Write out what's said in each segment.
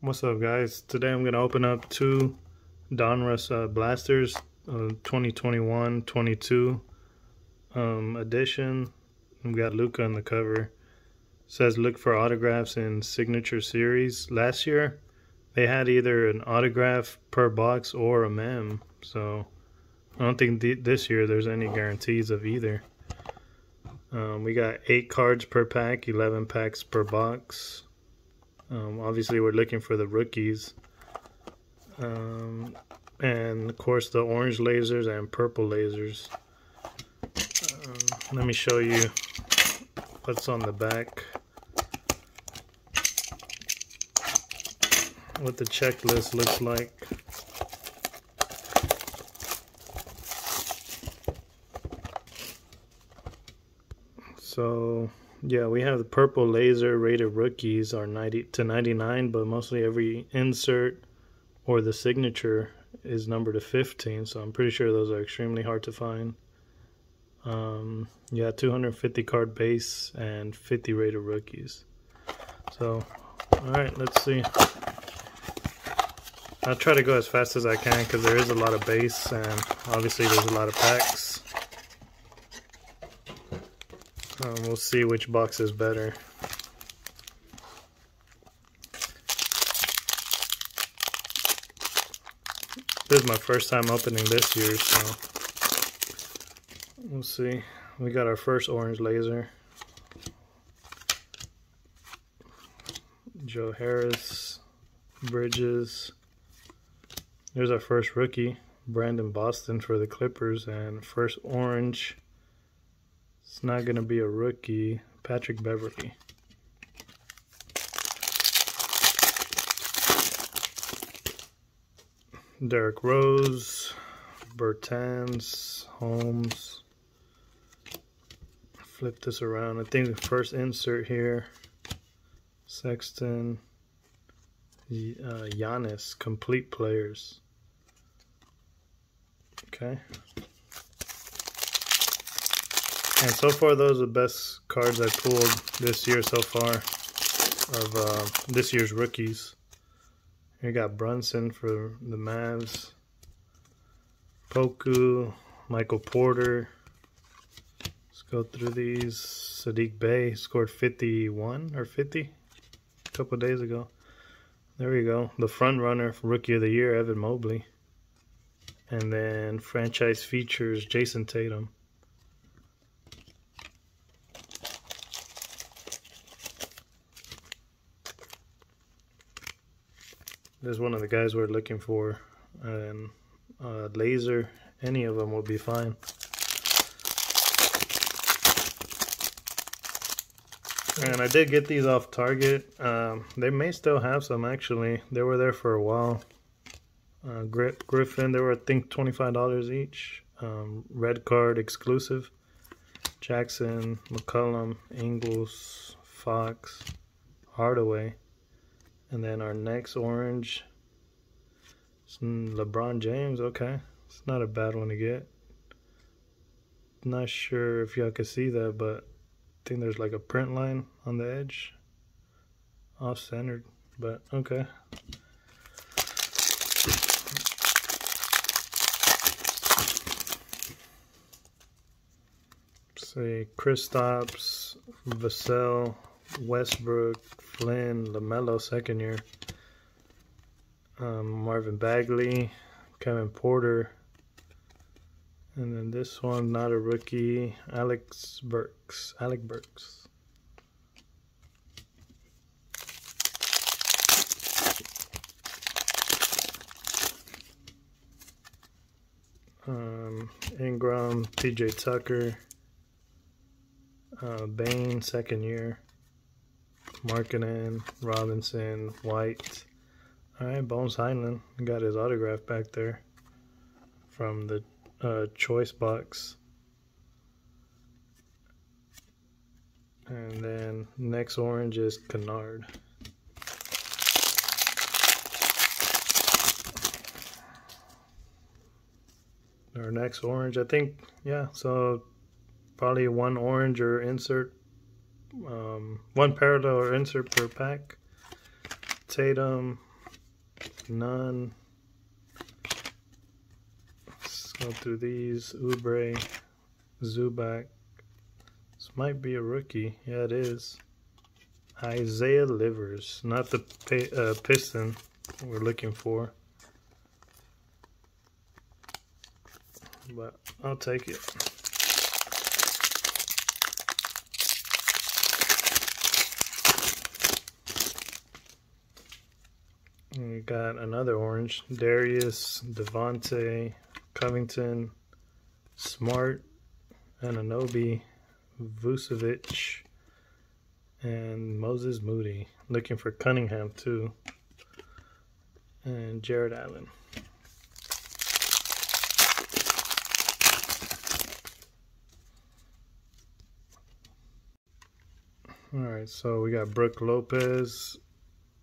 What's up guys? Today I'm going to open up two Donruss uh, Blasters uh, 2021-22 um, edition. We've got Luka on the cover. It says look for autographs in signature series. Last year they had either an autograph per box or a mem. So I don't think th this year there's any guarantees of either. Um, we got 8 cards per pack, 11 packs per box. Um, obviously, we're looking for the rookies. Um, and of course, the orange lasers and purple lasers. Um, let me show you what's on the back. What the checklist looks like. So yeah, we have the purple laser rated rookies are 90 to 99, but mostly every insert or the signature is numbered to 15. So I'm pretty sure those are extremely hard to find. Um, yeah, 250 card base and 50 rated rookies. So, all right, let's see. I'll try to go as fast as I can because there is a lot of base and obviously there's a lot of packs. Um, we'll see which box is better. This is my first time opening this year, so we'll see. We got our first orange laser. Joe Harris, Bridges. There's our first rookie, Brandon Boston for the Clippers, and first orange it's not going to be a rookie. Patrick Beverley. Derrick Rose, Bertans, Holmes. Flip this around. I think the first insert here. Sexton, uh, Giannis, complete players. Okay. And so far, those are the best cards I pulled this year so far of uh, this year's rookies. Here got Brunson for the Mavs, Poku, Michael Porter. Let's go through these. Sadiq Bey scored 51 or 50 a couple days ago. There we go. The front runner Rookie of the Year, Evan Mobley. And then franchise features Jayson Tatum. There's one of the guys we're looking for. And uh, laser, any of them will be fine. And I did get these off Target. Um, they may still have some actually. They were there for a while. Uh, Griffin, they were I think $25 each. Um, red card exclusive. Jackson, McCollum, Ingles, Fox, Hardaway. And then our next orange, LeBron James. Okay, it's not a bad one to get. Not sure if y'all can see that, but I think there's like a print line on the edge, off centered. But okay. Say Kristaps, Vassell, Westbrook, Flynn, LaMelo, second year. Um, Marvin Bagley, Kevin Porter. And then this one, not a rookie, Alex Burks. Alec Burks. Um, Ingram, PJ Tucker, uh, Bane, second year. Markkanen, Robinson, White. All right, Bones Hyland got his autograph back there from the uh, choice box. And then next orange is Kennard. Our next orange, I think, yeah, so probably one orange or insert um, one parallel insert per pack. Tatum, none. Let's go through these. Oubre, Zubac. This might be a rookie. Yeah, it is. Isaiah Livers, not the uh, piston we're looking for. But I'll take it. Got another orange. Darius, Devonte, Covington, Smart, Anunoby, Vucevic, and Moses Moody. Looking for Cunningham too. And Jarrett Allen. All right, so we got Brook Lopez,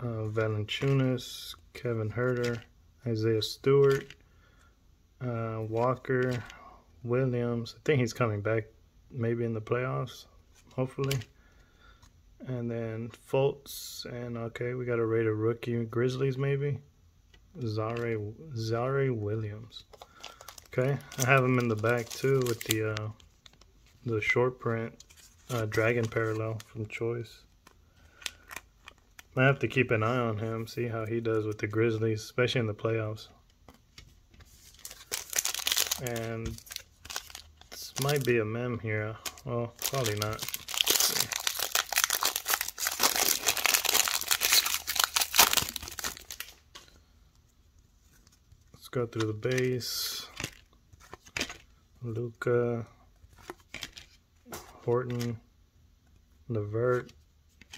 uh, Valanciunas, Kevin Huerter, Isaiah Stewart, uh, Walker, Williams. I think he's coming back maybe in the playoffs, hopefully. And then Fultz, and okay, we got a rated rookie, Grizzlies maybe. Ziaire, Ziaire Williams. Okay, I have him in the back too with the uh, the short print uh, Dragon Parallel from Choice. I have to keep an eye on him, see how he does with the Grizzlies, especially in the playoffs. And this might be a mem here. Well, probably not. Let's go through the base. Luka, Horton, Levert,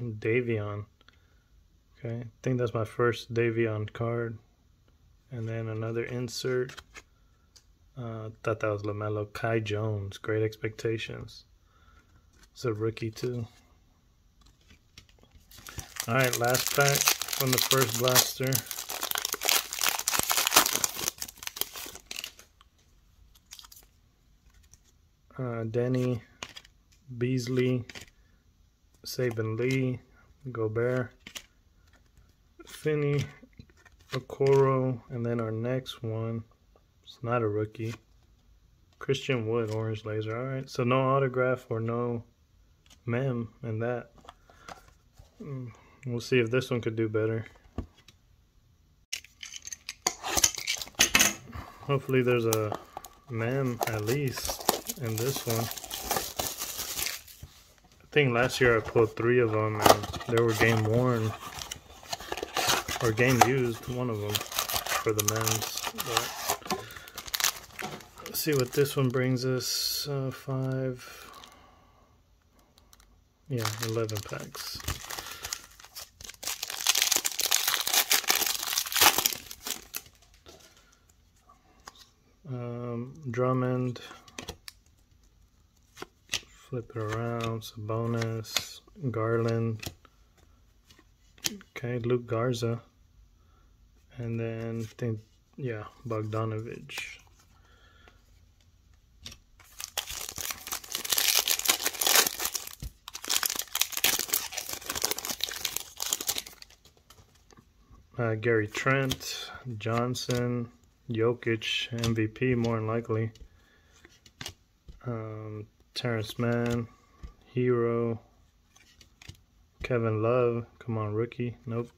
Davion. Okay, I think that's my first Davion card. And then another insert. Uh, thought that was LaMelo. Kai Jones, Great Expectations. It's a rookie too. Alright, last pack from the first blaster. Uh, Denny, Beasley, Saben Lee, Gobert. Finney, Okoro, and then our next one, it's not a rookie. Christian Wood, Orange Laser. All right, so no autograph or no mem in that. Mm, we'll see if this one could do better. Hopefully there's a mem at least in this one. I think last year I pulled three of them and they were game worn or game used, one of them for the men's. But let's see what this one brings us. Uh, five, yeah, 11 packs. Um, Drummond, flip it around, Sabonis, Garland, okay, Luka Garza. And then I think, yeah, Bogdanovich. Uh, Gary Trent, Johnson, Jokic, MVP more than likely. Um, Terance Mann, Herro, Kevin Love, come on, rookie. Nope.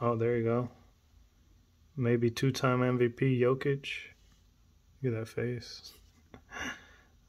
Oh, there you go. Maybe two-time MVP Jokic. Look at that face.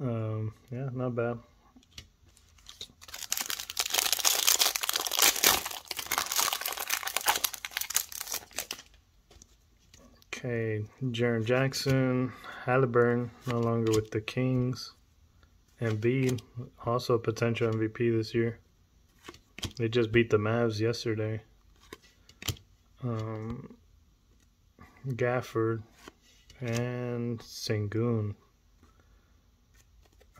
Um, yeah, not bad. Okay, Jaren Jackson, Haliburton, no longer with the Kings. Embiid, also a potential MVP this year. They just beat the Mavs yesterday. Um, Gafford, and Sengun.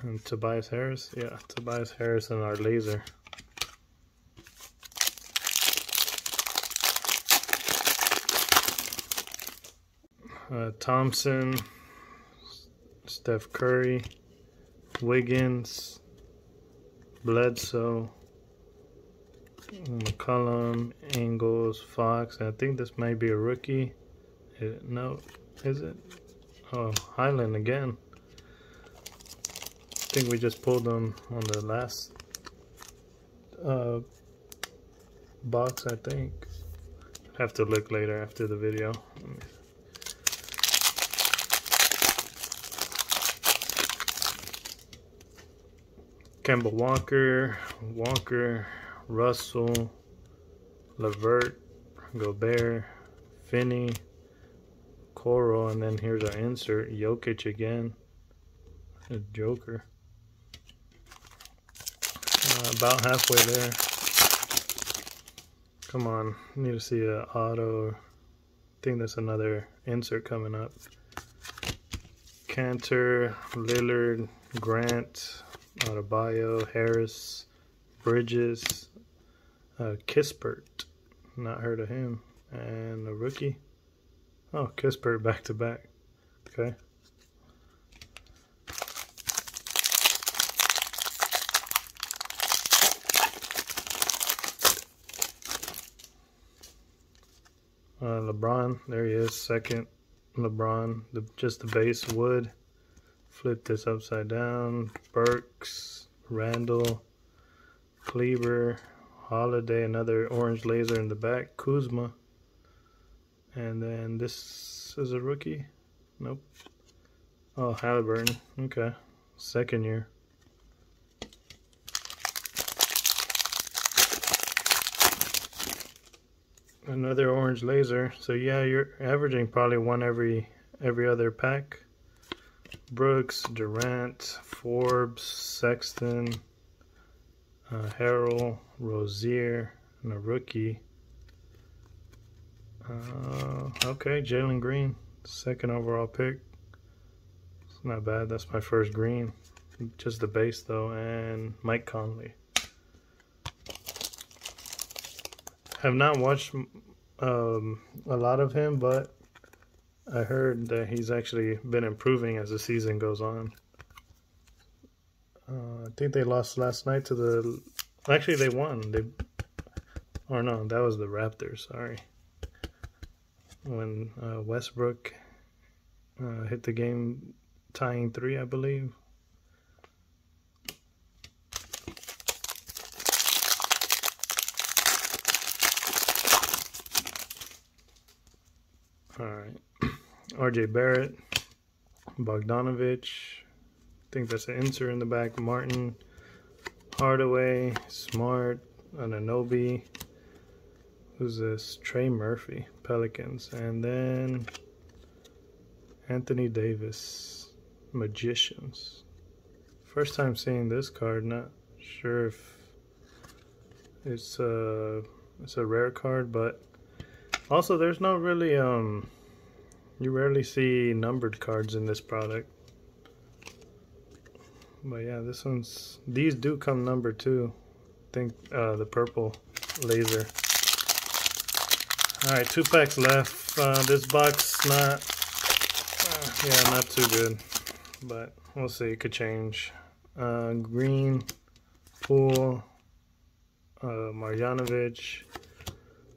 And Tobias Harris? Yeah, Tobias Harris and our laser. Uh, Thompson, Steph Curry, Wiggins, Bledsoe, McCollum, Ingles, Fox. I think this might be a rookie. It, no, is it? Oh, Hyland again. I think we just pulled them on the last uh, box, I think. Have to look later after the video. Kemba Walker, Walker, Russell, Levert, Gobert, Finney, Okoro, and then here's our insert, Jokic again, a Joker. Uh, about halfway there. Come on, need to see a auto. I think that's another insert coming up. Kanter, Lillard, Grant, Adebayo, Harris, Bridges, uh, Kispert, not heard of him, and a rookie. Oh, Kispert back to back. Okay. Uh, LeBron, there he is, second LeBron, the, just the base wood. Flip this upside down. Burks, Randall, Kleber, Holiday, another orange laser in the back. Kuzma. And then this is a rookie. Nope. Oh, Haliburton. Okay. Second year. another orange laser so yeah you're averaging probably one every every other pack Brooks, Durant, Forbes, Sexton, uh, Harrell, Rozier, and a rookie. Uh, okay, Jalen Green, second overall pick. It's not bad. That's my first green. Just the base though, and Mike Conley. Have not watched um, a lot of him, but I heard that he's actually been improving as the season goes on. Uh, I think they lost last night to the. Actually, they won. They, or no, that was the Raptors. Sorry. When uh, Westbrook uh, hit the game tying three, I believe. All right. RJ Barrett, Bogdanovich, think that's an insert in the back, Martin, Hardaway, Smart, Anunoby, who's this? Trey Murphy, Pelicans, and then Anthony Davis, Magicians. First time seeing this card, not sure if it's a, uh, it's a rare card, but also there's no really um you rarely see numbered cards in this product. But yeah, this one's... These do come number two I think uh, the purple laser. Alright, two packs left. Uh, this box not... Uh, yeah, not too good. But we'll see. It could change. Uh, green, Poole, uh, Marjanovic,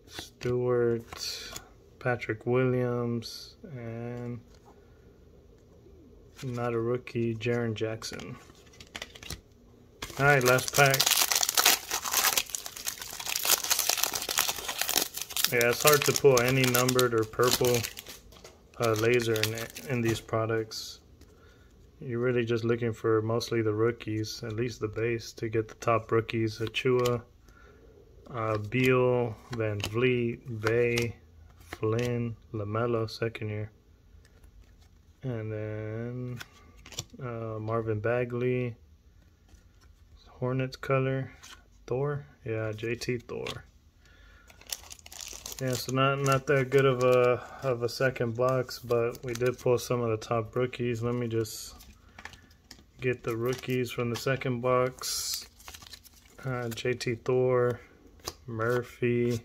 Stewart, Patrick Williams, and not a rookie, Jaren Jackson. All right, last pack. Yeah, it's hard to pull any numbered or purple uh, laser in, in these products. You're really just looking for mostly the rookies, at least the base, to get the top rookies. Achiuwa, uh, Beal, Van Vliet, Bey, Flynn, LaMelo, second year. And then uh, Marvin Bagley, Hornets color, Thor. Yeah, JT Thor. Yeah, so not not that good of a of a second box, but we did pull some of the top rookies. Let me just get the rookies from the second box. Uh, JT Thor, Murphy,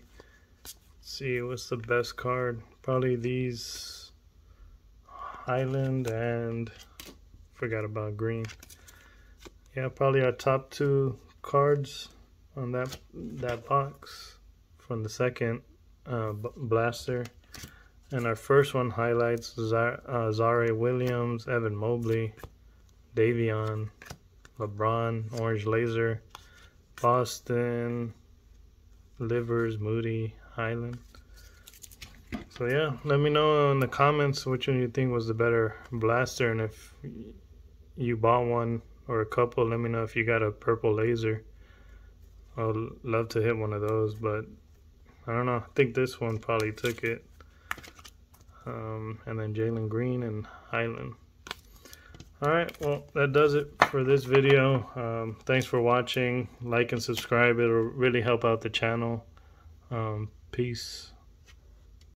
see what's the best card. Probably these Hyland and forgot about green. Yeah, probably our top two cards on that that box from the second uh, blaster. And our first one highlights Zar uh, Ziaire Williams, Evan Mobley, Davion, LeBron, Orange Laser, Boston, Livers, Moody, Hyland. So yeah, let me know in the comments which one you think was the better blaster and if you bought one or a couple, let me know if you got a purple laser. I'd love to hit one of those, but I don't know. I think this one probably took it. Um, and then Jalen Green and Hyland. Alright, well, that does it for this video. Um, thanks for watching. Like and subscribe. It'll really help out the channel. Um, peace.